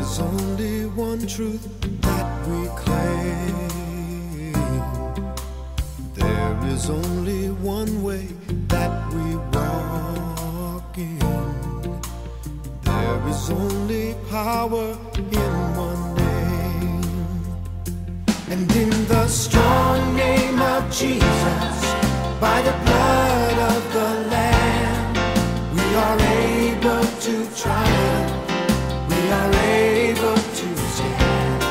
There is only one truth that we claim. There is only one way that we walk in. There is only power in one name. And in the strong name of Jesus, by the blood of the Lamb, we are able to triumph. We are able to stand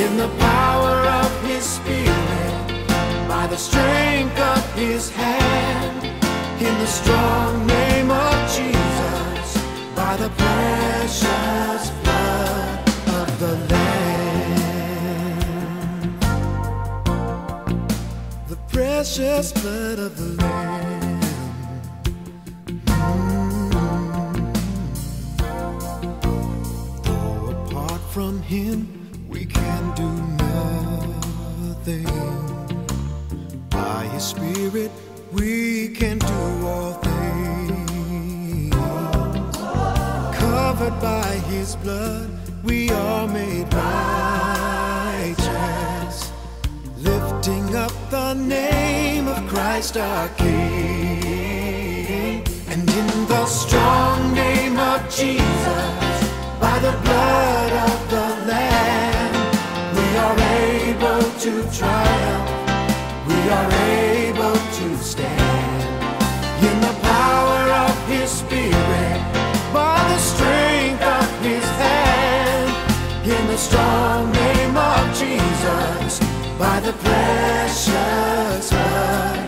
in the power of His Spirit, by the strength of His hand, in the strong name of Jesus, by the precious blood of the Lamb. The precious blood of the Lamb. From Him, we can do nothing. By His Spirit, we can do all things. Covered by His blood, we are made righteous. Lifting up the name of Christ our King. And in the strong name of Jesus, to triumph. We are able to stand in the power of His Spirit, by the strength of His hand, in the strong name of Jesus, by the precious blood